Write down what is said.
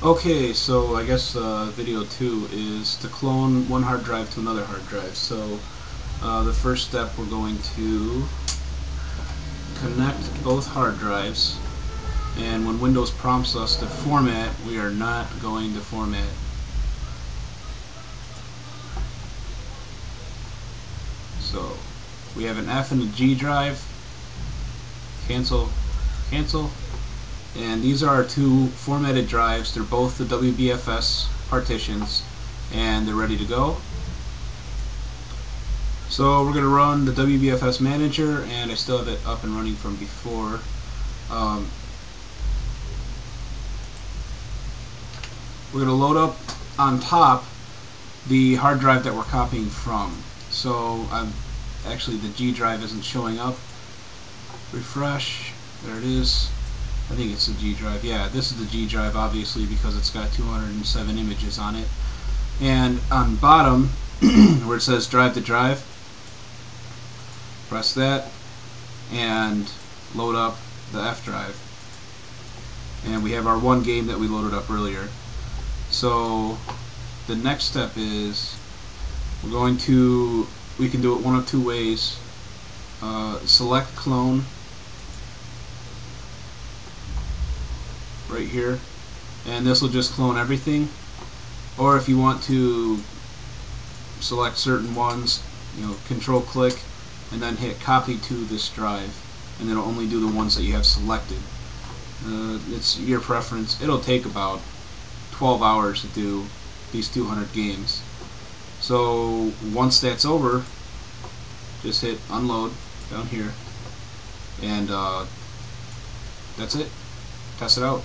Okay, so I guess uh, video two is to clone one hard drive to another hard drive. So uh, the first step we're going to connect both hard drives and when Windows prompts us to format we are not going to format. So we have an F and a G drive cancel cancel and these are our two formatted drives. They're both the WBFS partitions and they're ready to go. So we're going to run the WBFS manager and I still have it up and running from before. Um, we're going to load up on top the hard drive that we're copying from. So I'm actually the G drive isn't showing up. Refresh. There it is I think it's the G drive. Yeah, this is the G drive, obviously, because it's got 207 images on it. And on bottom, where it says drive to drive, press that and load up the F drive. And we have our one game that we loaded up earlier. So the next step is we're going to, we can do it one of two ways. Uh, select clone right here. And this will just clone everything. Or if you want to select certain ones you know control click and then hit copy to this drive. And it'll only do the ones that you have selected. Uh, it's your preference. It'll take about 12 hours to do these 200 games. So once that's over just hit unload down here. And uh, that's it. Test it out